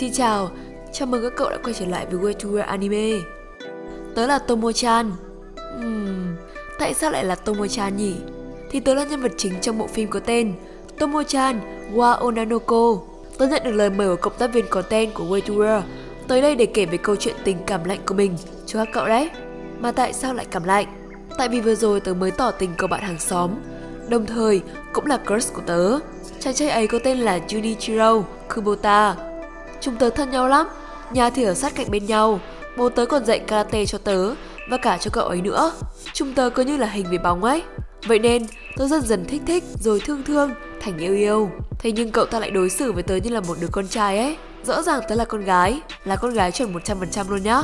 Xin chào, chào mừng các cậu đã quay trở lại với Way to Wear Anime. Tớ là Tomo-chan. Uhm, tại sao lại là Tomo-chan nhỉ? Thì tớ là nhân vật chính trong bộ phim có tên Tomo-chan wa Onanoko. Tớ nhận được lời mời của cộng tác viên content của Way to Wear tới đây để kể về câu chuyện tình cảm lạnh của mình cho các cậu đấy. Mà tại sao lại cảm lạnh? Tại vì vừa rồi tớ mới tỏ tình cầu bạn hàng xóm, đồng thời cũng là crush của tớ. Chàng trai ấy có tên là Junichiro Kubota. Chúng tớ thân nhau lắm, nhà thì ở sát cạnh bên nhau, bố tớ còn dạy karate cho tớ và cả cho cậu ấy nữa. Chúng tớ cứ như là hình với bóng ấy. Vậy nên tớ dần dần thích thích rồi thương thương thành yêu yêu. Thế nhưng cậu ta lại đối xử với tớ như là một đứa con trai ấy. Rõ ràng tớ là con gái, là con gái chuẩn 100% luôn nhá.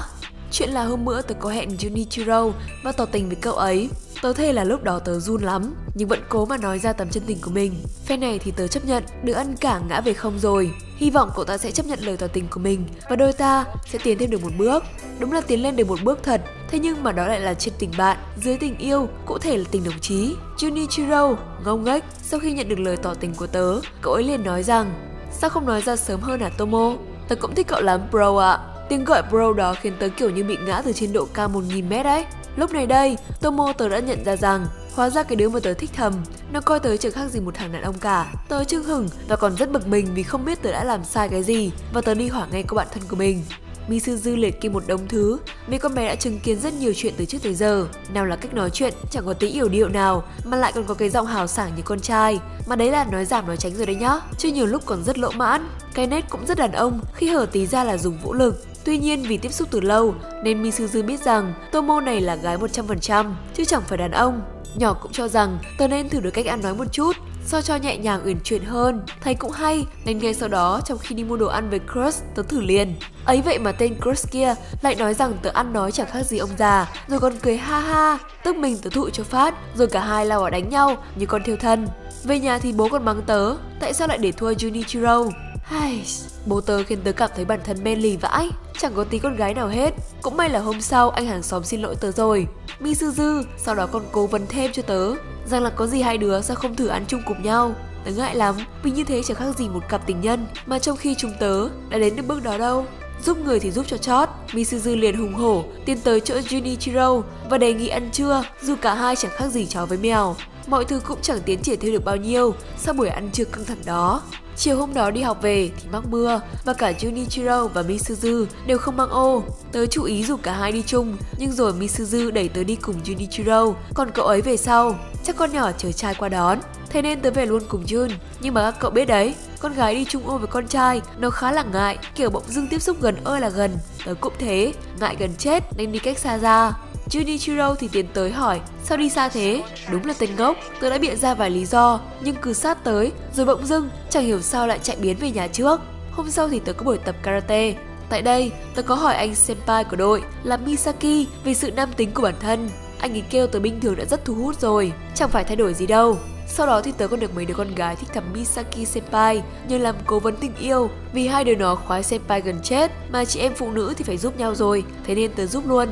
Chuyện là hôm bữa tớ có hẹn Junichiro và tỏ tình với cậu ấy. Tớ thề là lúc đó tớ run lắm, nhưng vẫn cố mà nói ra tấm chân tình của mình. Phe này thì tớ chấp nhận, đứa ăn cả ngã về không rồi. Hy vọng cậu ta sẽ chấp nhận lời tỏ tình của mình và đôi ta sẽ tiến thêm được một bước. Đúng là tiến lên được một bước thật, thế nhưng mà đó lại là trên tình bạn, dưới tình yêu, cụ thể là tình đồng chí. Junichiro ngông nghếch sau khi nhận được lời tỏ tình của tớ, cậu ấy liền nói rằng Sao không nói ra sớm hơn à Tomo? Tớ cũng thích cậu lắm bro ạ. À. Tiếng gọi bro đó khiến tớ kiểu như bị ngã từ trên độ cao 1000 mét đấy. Lúc này đây, Tomo tớ đã nhận ra rằng Hóa ra cái đứa mà tớ thích thầm, nó coi tớ chẳng khác gì một thằng đàn ông cả. Tớ chưng hửng và còn rất bực mình vì không biết tớ đã làm sai cái gì và tớ đi hỏi ngay cô bạn thân của mình. Mi sư dư liệt kia một đống thứ mấy con bé đã chứng kiến rất nhiều chuyện từ trước tới giờ. Nào là cách nói chuyện chẳng có tí yểu điệu nào mà lại còn có cái giọng hào sảng như con trai. Mà đấy là nói giảm nói tránh rồi đấy nhá. Chứ nhiều lúc còn rất lỗ mãn. Cái nét cũng rất đàn ông khi hở tí ra là dùng vũ lực. Tuy nhiên vì tiếp xúc từ lâu nên Misuzu biết rằng Tomo này là gái 100% chứ chẳng phải đàn ông. Nhỏ cũng cho rằng tớ nên thử được cách ăn nói một chút sao cho nhẹ nhàng uyển chuyển hơn. Thấy cũng hay, nên ngay sau đó trong khi đi mua đồ ăn với Crush, tớ thử liền. Ấy vậy mà tên Crush kia lại nói rằng tớ ăn nói chẳng khác gì ông già, rồi còn cười ha ha. Tức mình tớ thụ cho phát, rồi cả hai lao vào đánh nhau như con thiêu thân. Về nhà thì bố còn mắng tớ, tại sao lại để thua Junichiro? Hai, bố tớ khiến tớ cảm thấy bản thân men lì vãi, chẳng có tí con gái nào hết. Cũng may là hôm sau anh hàng xóm xin lỗi tớ rồi. mi sư dư sau đó còn cố vấn thêm cho tớ rằng là có gì hai đứa sao không thử ăn chung cùng nhau. Tớ ngại lắm, vì như thế chẳng khác gì một cặp tình nhân, mà trong khi chúng tớ đã đến được bước đó đâu. Giúp người thì giúp cho chót, Misuzu liền hùng hổ tiến tới chỗ Junichiro và đề nghị ăn trưa, dù cả hai chẳng khác gì chó với mèo. Mọi thứ cũng chẳng tiến triển thêm được bao nhiêu sau buổi ăn trưa căng thẳng đó. Chiều hôm đó đi học về thì mắc mưa và cả Junichiro và Misuzu đều không mang ô. Tớ chú ý dù cả hai đi chung, nhưng rồi Misuzu đẩy tớ đi cùng Junichiro, còn cậu ấy về sau. Chắc con nhỏ chờ trai qua đón. Thế nên tớ về luôn cùng Jun. Nhưng mà các cậu biết đấy, con gái đi chung ô với con trai, nó khá là ngại, kiểu bỗng dưng tiếp xúc gần ơi là gần. Tớ cũng thế, ngại gần chết nên đi cách xa ra. Junichiro thì tiến tới hỏi Sao đi xa thế? Đúng là tên ngốc Tớ đã biện ra vài lý do Nhưng cứ sát tới Rồi bỗng dưng Chẳng hiểu sao lại chạy biến về nhà trước Hôm sau thì tớ có buổi tập karate Tại đây, tớ có hỏi anh senpai của đội là Misaki về sự nam tính của bản thân. Anh ấy kêu tớ bình thường đã rất thu hút rồi, chẳng phải thay đổi gì đâu. Sau đó thì tớ còn được mấy đứa con gái thích thầm Misaki Senpai nhờ làm cố vấn tình yêu vì hai đứa nó khoái Senpai gần chết mà chị em phụ nữ thì phải giúp nhau rồi, thế nên tớ giúp luôn.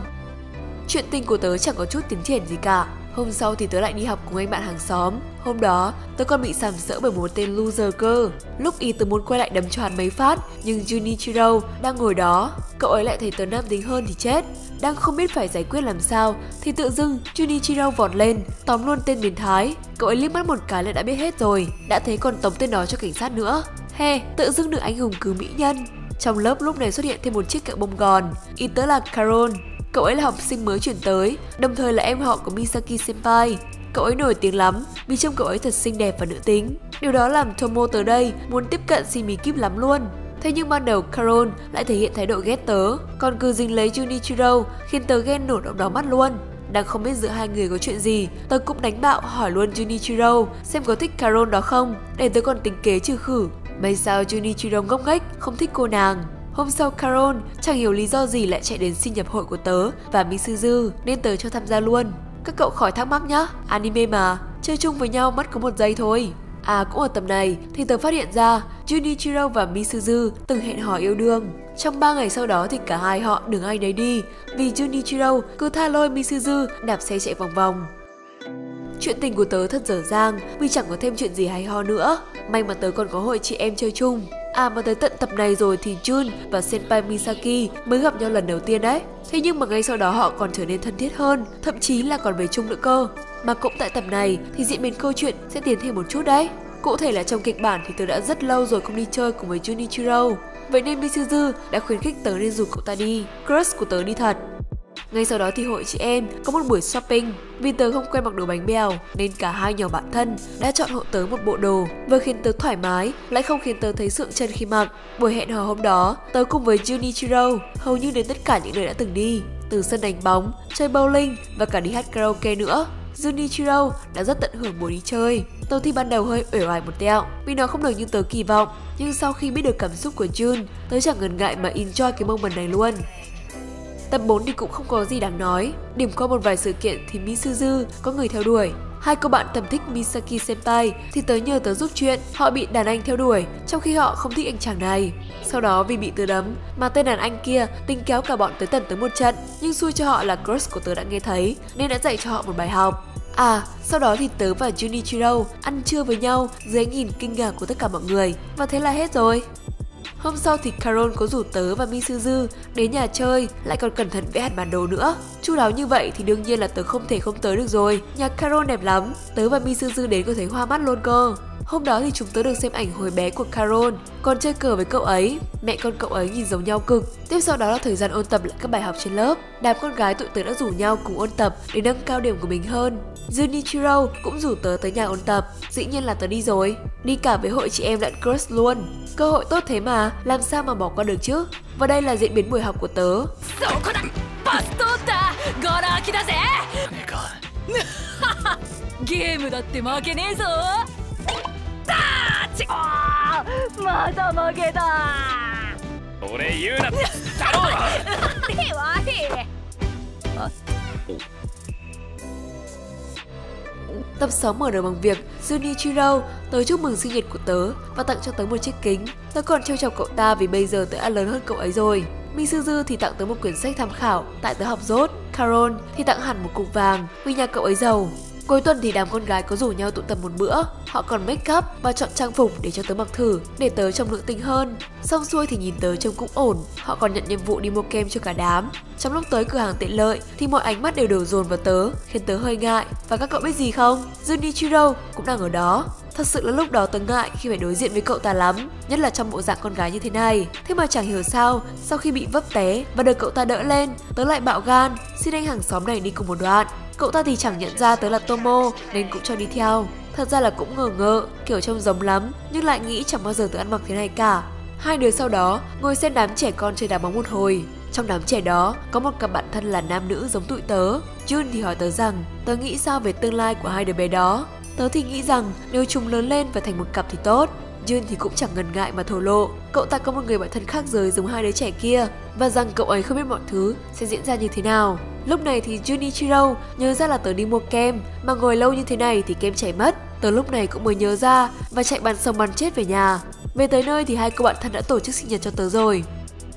Chuyện tình của tớ chẳng có chút tiến triển gì cả. Hôm sau thì tớ lại đi học cùng anh bạn hàng xóm. Hôm đó, tớ còn bị sàm sỡ bởi một tên loser cơ. Lúc y tớ muốn quay lại đấm cho hắn mấy phát, nhưng Junichiro đang ngồi đó. Cậu ấy lại thấy tớ nam tính hơn thì chết. Đang không biết phải giải quyết làm sao, thì tự dưng Junichiro vọt lên, tóm luôn tên biến thái. Cậu ấy liếc mắt một cái là đã biết hết rồi, đã thấy còn tống tên đó cho cảnh sát nữa. He, tự dưng được anh hùng cứu mỹ nhân. Trong lớp lúc này xuất hiện thêm một chiếc kẹo bông gòn. Y tớ là Carol, Cậu ấy là học sinh mới chuyển tới, đồng thời là em họ của Misaki Senpai. Cậu ấy nổi tiếng lắm vì trông cậu ấy thật xinh đẹp và nữ tính. Điều đó làm Tomo tới đây muốn tiếp cận xin mì kíp lắm luôn. Thế nhưng ban đầu Carol lại thể hiện thái độ ghét tớ, còn cứ dính lấy Junichiro khiến tớ ghen nổ động đỏ mắt luôn. Đang không biết giữa hai người có chuyện gì, tớ cũng đánh bạo hỏi luôn Junichiro xem có thích Carol đó không, để tớ còn tính kế trừ khử. May sao Junichiro ngốc nghếch, không thích cô nàng. Hôm sau Carol chẳng hiểu lý do gì lại chạy đến xin nhập hội của tớ và Misuzu nên tớ cho tham gia luôn. Các cậu khỏi thắc mắc nhá, anime mà, chơi chung với nhau mất có một giây thôi. À cũng ở tầm này thì tớ phát hiện ra Junichiro và Misuzu từng hẹn hò yêu đương. Trong 3 ngày sau đó thì cả hai họ đừng ai nấy đi vì Junichiro cứ tha lôi Misuzu đạp xe chạy vòng vòng. Chuyện tình của tớ thật dở dang vì chẳng có thêm chuyện gì hay ho nữa. May mà tớ còn có hội chị em chơi chung. À mà tới tận tập này rồi thì Jun và Senpai Misaki mới gặp nhau lần đầu tiên đấy. Thế nhưng mà ngay sau đó họ còn trở nên thân thiết hơn, thậm chí là còn về chung nữa cơ. Mà cũng tại tập này thì diễn biến câu chuyện sẽ tiến thêm một chút đấy. Cụ thể là trong kịch bản thì tớ đã rất lâu rồi không đi chơi cùng với Junichiro. Vậy nên Misuzu đã khuyến khích tớ nên rủ cậu ta đi. Crush của tớ đi thật. Ngay sau đó thì hội chị em có một buổi shopping. Vì tớ không quen mặc đồ bánh bèo nên cả hai nhỏ bạn thân đã chọn hộ tớ một bộ đồ vừa khiến tớ thoải mái lại không khiến tớ thấy sượng chân khi mặc. Buổi hẹn hò hôm đó, tớ cùng với Junichiro hầu như đến tất cả những nơi đã từng đi, từ sân đánh bóng, chơi bowling và cả đi hát karaoke nữa. Junichiro đã rất tận hưởng buổi đi chơi. Tớ thì ban đầu hơi uể oải một tẹo vì nó không được như tớ kỳ vọng. Nhưng sau khi biết được cảm xúc của Jun, tớ chẳng ngần ngại mà enjoy cái moment này luôn. Tập 4 thì cũng không có gì đáng nói. Điểm qua một vài sự kiện thì Misuzu có người theo đuổi. Hai cô bạn thầm thích Misaki Senpai thì tớ nhờ tớ giúp chuyện, họ bị đàn anh theo đuổi, trong khi họ không thích anh chàng này. Sau đó vì bị tớ đấm, mà tên đàn anh kia tính kéo cả bọn tới tần tới một trận, nhưng xui cho họ là crush của tớ đã nghe thấy, nên đã dạy cho họ một bài học. À, sau đó thì tớ và Junichiro ăn trưa với nhau dưới nhìn kinh ngạc của tất cả mọi người, và thế là hết rồi. Hôm sau thì Carol có rủ tớ và Misuzu đến nhà chơi, lại còn cẩn thận vẽ hẳn bản đồ nữa. Chu đáo như vậy thì đương nhiên là tớ không thể không tới được rồi. Nhà Carol đẹp lắm, tớ và Misuzu đến có thấy hoa mắt luôn cơ. Hôm đó thì chúng tớ được xem ảnh hồi bé của Carol, còn chơi cờ với cậu ấy. Mẹ con cậu ấy nhìn giống nhau cực. Tiếp sau đó là thời gian ôn tập lại các bài học trên lớp. Đám con gái tụi tớ đã rủ nhau cùng ôn tập để nâng cao điểm của mình hơn. Junichiro cũng rủ tớ tới nhà ôn tập, dĩ nhiên là tớ đi rồi. Đi cả với hội chị em lẫn crush luôn. Cơ hội tốt thế mà, làm sao mà bỏ qua được chứ? Và đây là diễn biến buổi học của tớ. ゲームだって負けねえぞタ ッチあーまた負けた俺言うなって言ったろ悪い悪い Tập 6 mở đầu bằng việc Junichiro tới chúc mừng sinh nhật của tớ và tặng cho tớ một chiếc kính. Tớ còn trêu chọc cậu ta vì bây giờ tớ đã lớn hơn cậu ấy rồi. Misuzu thì tặng tớ một quyển sách tham khảo tại tớ học rốt. Carol thì tặng hẳn một cục vàng vì nhà cậu ấy giàu. Cuối tuần thì đám con gái có rủ nhau tụ tập một bữa, họ còn make up và chọn trang phục để cho tớ mặc thử, để tớ trông nữ tính hơn. Xong xuôi thì nhìn tớ trông cũng ổn, họ còn nhận nhiệm vụ đi mua kem cho cả đám. Trong lúc tới cửa hàng tiện lợi thì mọi ánh mắt đều đổ dồn vào tớ, khiến tớ hơi ngại. Và các cậu biết gì không? Junichiro cũng đang ở đó. Thật sự là lúc đó tớ ngại khi phải đối diện với cậu ta lắm, nhất là trong bộ dạng con gái như thế này. Thế mà chẳng hiểu sao, sau khi bị vấp té và được cậu ta đỡ lên, tớ lại bạo gan, xin anh hàng xóm này đi cùng một đoạn. Cậu ta thì chẳng nhận ra tớ là Tomo nên cũng cho đi theo. Thật ra là cũng ngờ ngợ, kiểu trông giống lắm, nhưng lại nghĩ chẳng bao giờ tớ ăn mặc thế này cả. Hai đứa sau đó ngồi xem đám trẻ con chơi đá bóng một hồi. Trong đám trẻ đó có một cặp bạn thân là nam nữ giống tụi tớ. Jun thì hỏi tớ rằng tớ nghĩ sao về tương lai của hai đứa bé đó. Tớ thì nghĩ rằng nếu chúng lớn lên và thành một cặp thì tốt. Jun thì cũng chẳng ngần ngại mà thổ lộ. Cậu ta có một người bạn thân khác giới giống hai đứa trẻ kia và rằng cậu ấy không biết mọi thứ sẽ diễn ra như thế nào. Lúc này thì Junichiro nhớ ra là tớ đi mua kem, mà ngồi lâu như thế này thì kem chảy mất. Tớ lúc này cũng mới nhớ ra và chạy bắn sông bắn chết về nhà. Về tới nơi thì hai cô bạn thân đã tổ chức sinh nhật cho tớ rồi.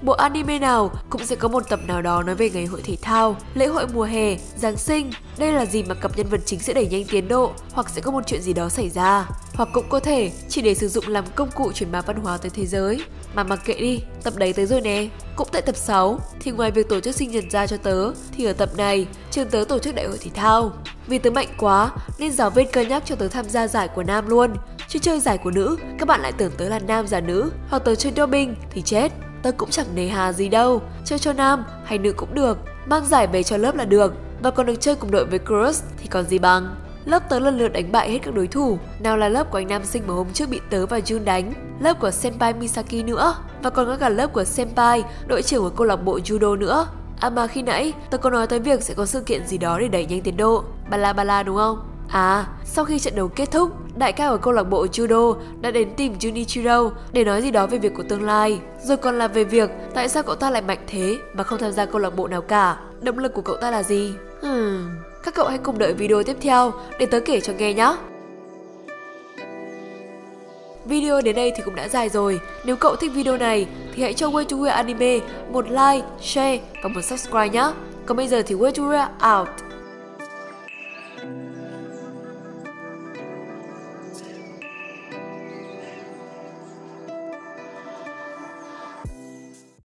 Bộ anime nào cũng sẽ có một tập nào đó nói về ngày hội thể thao, lễ hội mùa hè, Giáng sinh. Đây là gì mà cặp nhân vật chính sẽ đẩy nhanh tiến độ hoặc sẽ có một chuyện gì đó xảy ra. Hoặc cũng có thể chỉ để sử dụng làm công cụ truyền bá văn hóa tới thế giới. Mà mặc kệ đi, tập đấy tới rồi nè. Cũng tại tập 6 thì ngoài việc tổ chức sinh nhật ra cho tớ thì ở tập này trường tớ tổ chức đại hội thể thao. Vì tớ mạnh quá nên giáo viên cân nhắc cho tớ tham gia giải của nam luôn. Chứ chơi giải của nữ, các bạn lại tưởng tớ là nam giả nữ hoặc tớ chơi doping thì chết tớ cũng chẳng nề hà gì đâu, chơi cho nam hay nữ cũng được, mang giải về cho lớp là được, và còn được chơi cùng đội với Cross thì còn gì bằng. Lớp tớ lần lượt đánh bại hết các đối thủ, nào là lớp của anh nam sinh mà hôm trước bị tớ và Jun đánh, lớp của Senpai Misaki nữa, và còn có cả lớp của Senpai, đội trưởng của câu lạc bộ judo nữa. À mà khi nãy, tớ có nói tới việc sẽ có sự kiện gì đó để đẩy nhanh tiến độ, bala bala đúng không? À, sau khi trận đấu kết thúc, đại ca ở câu lạc bộ judo đã đến tìm Junichiro để nói gì đó về việc của tương lai, rồi còn là về việc tại sao cậu ta lại mạnh thế mà không tham gia câu lạc bộ nào cả. Động lực của cậu ta là gì? Hmm, các cậu hãy cùng đợi video tiếp theo để tớ kể cho nghe nhé. Video đến đây thì cũng đã dài rồi. Nếu cậu thích video này thì hãy cho Way to Wear Anime một like, share và một subscribe nhé. Còn bây giờ thì Way to Wear out.